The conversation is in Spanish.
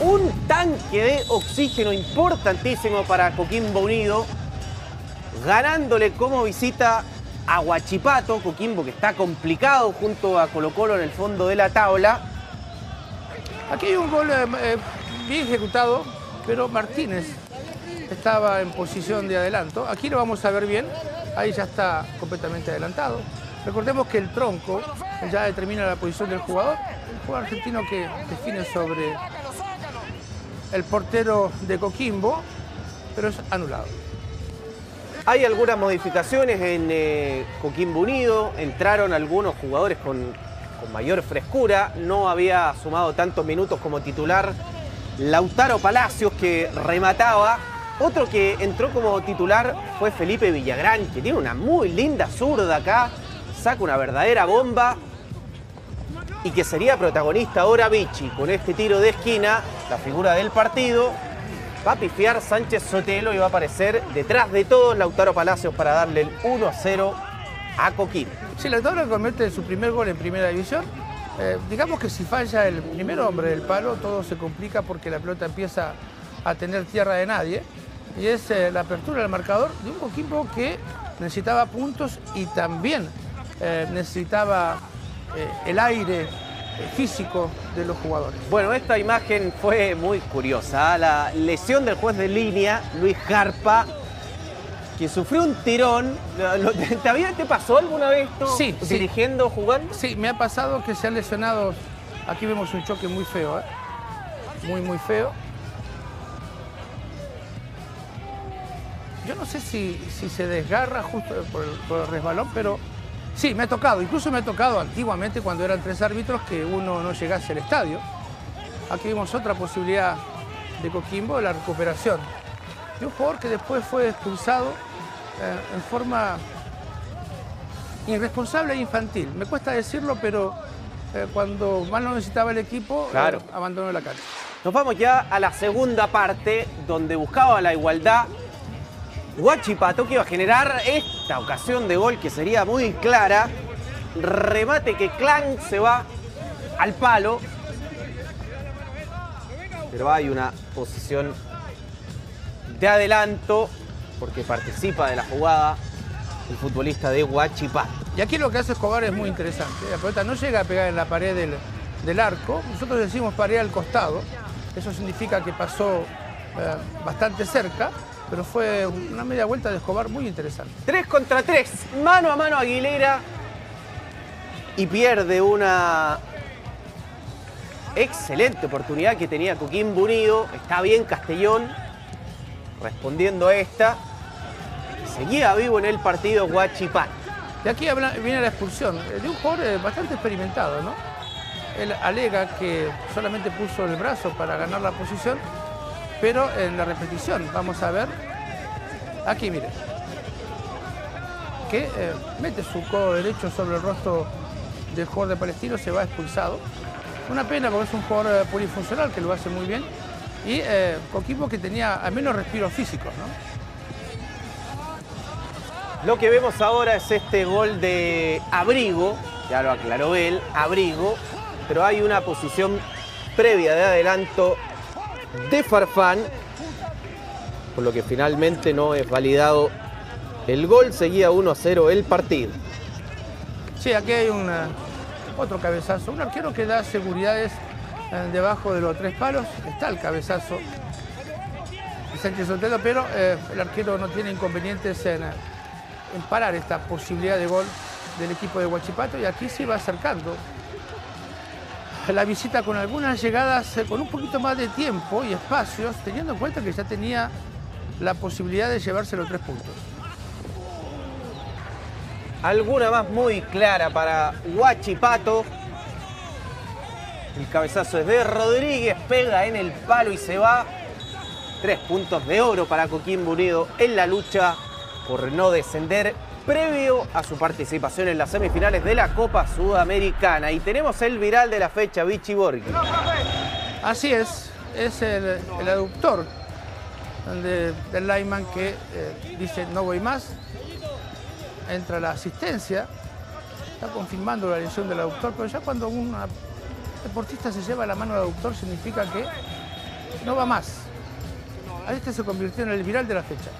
Un tanque de oxígeno importantísimo para Coquimbo Unido, ganándole como visita a Huachipato, Coquimbo que está complicado junto a Colo Colo en el fondo de la tabla. Aquí hay un gol eh, eh, bien ejecutado, pero Martínez estaba en posición de adelanto. Aquí lo vamos a ver bien, ahí ya está completamente adelantado. Recordemos que el tronco ya determina la posición del jugador, el jugador argentino que define sobre el portero de Coquimbo, pero es anulado. Hay algunas modificaciones en eh, Coquimbo Unido, entraron algunos jugadores con, con mayor frescura, no había sumado tantos minutos como titular Lautaro Palacios que remataba. Otro que entró como titular fue Felipe Villagrán, que tiene una muy linda zurda acá, saca una verdadera bomba y que sería protagonista ahora Vichy con este tiro de esquina, la figura del partido. Va a pifiar Sánchez Sotelo y va a aparecer detrás de todos Lautaro Palacios para darle el 1 a 0 a Coquín. Si Lautaro comete su primer gol en primera división, eh, digamos que si falla el primer hombre del palo, todo se complica porque la pelota empieza a tener tierra de nadie. Y es eh, la apertura del marcador de un Coquimbo que necesitaba puntos y también eh, necesitaba el aire físico de los jugadores. Bueno, esta imagen fue muy curiosa. La lesión del juez de línea, Luis Jarpa, que sufrió un tirón. ¿Te, había, ¿Te pasó alguna vez esto? Sí. ¿Dirigiendo, jugando? Sí, me ha pasado que se han lesionado. Aquí vemos un choque muy feo, ¿eh? Muy, muy feo. Yo no sé si, si se desgarra justo por el, por el resbalón, pero Sí, me ha tocado. Incluso me ha tocado antiguamente cuando eran tres árbitros que uno no llegase al estadio. Aquí vimos otra posibilidad de Coquimbo, la recuperación de un jugador que después fue expulsado eh, en forma irresponsable e infantil. Me cuesta decirlo, pero eh, cuando más lo necesitaba el equipo, eh, abandonó la cancha. Nos vamos ya a la segunda parte, donde buscaba la igualdad. Guachipato que iba a generar esta ocasión de gol que sería muy clara. Remate que Clan se va al palo. Pero hay una posición de adelanto porque participa de la jugada el futbolista de Guachipato. Y aquí lo que hace Escobar es muy interesante. La pelota no llega a pegar en la pared del, del arco. Nosotros decimos pared al costado. Eso significa que pasó eh, bastante cerca, pero fue una media vuelta de Escobar muy interesante. 3 contra 3, mano a mano Aguilera y pierde una excelente oportunidad que tenía Coquimbo Unido. Está bien Castellón respondiendo a esta. Seguía vivo en el partido Guachipato. De aquí viene la expulsión eh, de un jugador eh, bastante experimentado, ¿no? Él alega que solamente puso el brazo para ganar la posición, pero en la repetición, vamos a ver, aquí mire, que eh, mete su codo derecho sobre el rostro del jugador de Palestino, se va expulsado. Una pena porque es un jugador eh, polifuncional que lo hace muy bien y eh, Coquimbo que tenía al menos respiros físicos, ¿no? Lo que vemos ahora es este gol de Abrigo, ya lo aclaró él, Abrigo, pero hay una posición previa de adelanto de Farfán, por lo que finalmente no es validado el gol, seguía 1 a 0 el partido. Sí, aquí hay un, eh, otro cabezazo. Un arquero que da seguridades eh, debajo de los tres palos. Está el cabezazo de Sánchez pero eh, el arquero no tiene inconvenientes en, en parar esta posibilidad de gol del equipo de Huachipato y aquí se va acercando la visita con algunas llegadas eh, con un poquito más de tiempo y espacios, teniendo en cuenta que ya tenía la posibilidad de llevarse los tres puntos. Alguna más muy clara para Huachipato. El cabezazo es de Rodríguez, pega en el palo y se va. Tres puntos de oro para Coquimbo Unido en la lucha por no descender previo a su participación en las semifinales de la Copa Sudamericana. Y tenemos el viral de la fecha, Vichy Borghi. Así es, es el, aductor de- del lineman que eh, dice no voy más. Entra la asistencia, está confirmando la lesión del aductor, pero ya cuando un deportista se lleva la mano al aductor significa que no va más. Este se convirtió en el viral de la fecha.